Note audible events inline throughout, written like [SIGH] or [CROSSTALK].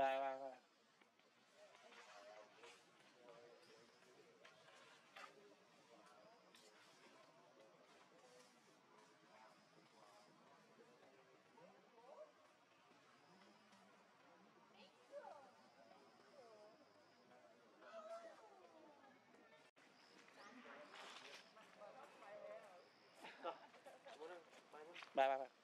ba ba ba Bye bye bye.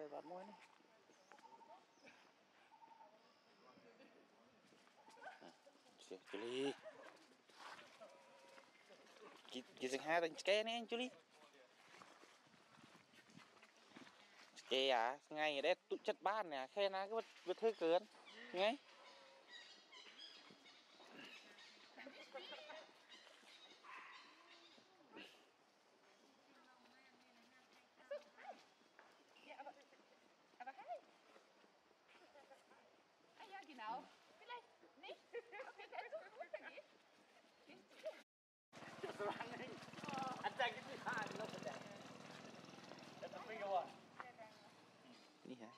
ពេលបាត់មួយនេះជិះជូលីគេគេសង្ហាតែឆ្កែនេះជូលីឆ្កែអាថ្ងៃរ៉េទុចិត្តបានអាខែណាក៏វាធ្វើគ្រឿនថ្ងៃ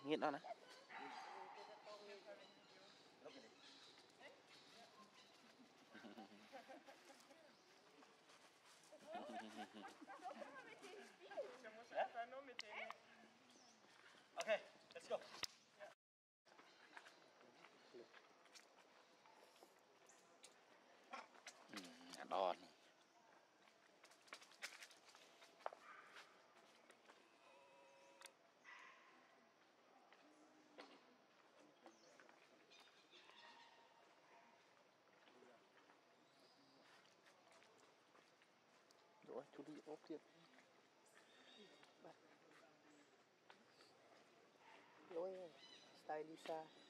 Nghiện đó nè. [LAUGHS] okay let's go Ừ, đòn. Rồi, chú đi ốp tiếp. Rồi, style Lisa. Go.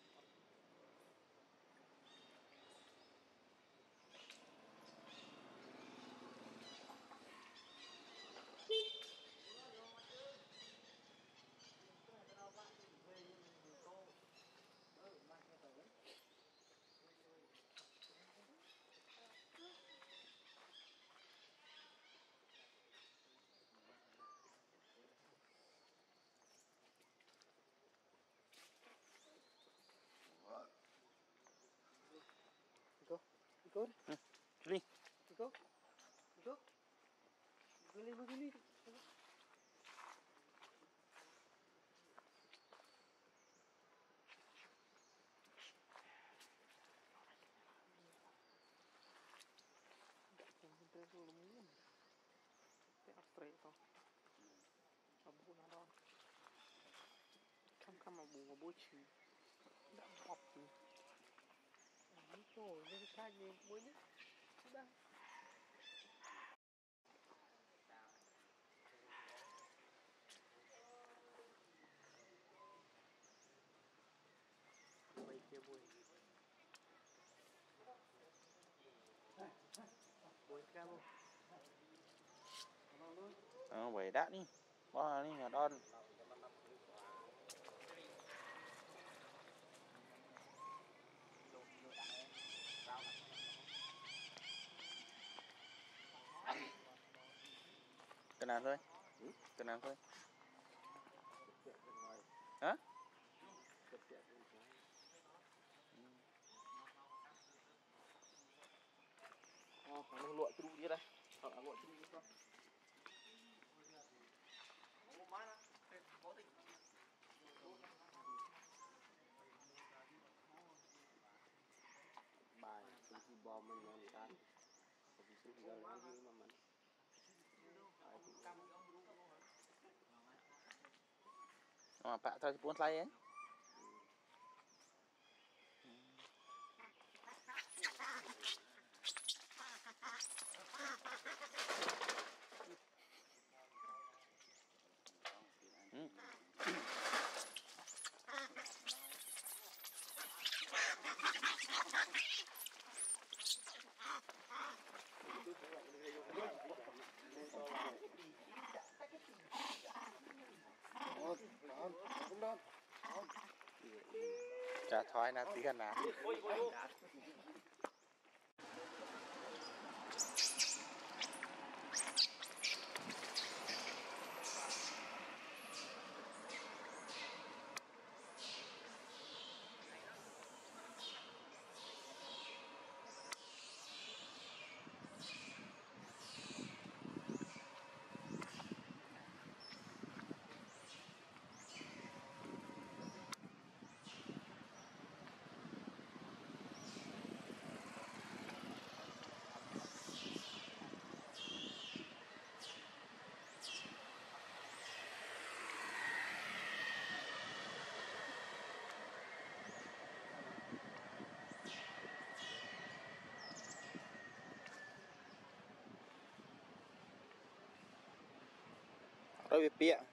itu abu naron kam kam abu abu chi đã bọc rồi, nó to lên xa nhiều quá nhé Ờ, vậy đã đi. Bỏ đi mà đòn. Cần làm thôi? Cần làm thôi? Hả? Ờ, nó lụa tru đi đây Họ lụa tru đi con mình mà đi ăn cũng xin giờ là cái mà mình ai cũng cầm ông rú អត់បាក់ត្រូវពួនថ្លៃឯង ถอยนะตีกันนะ Bếp.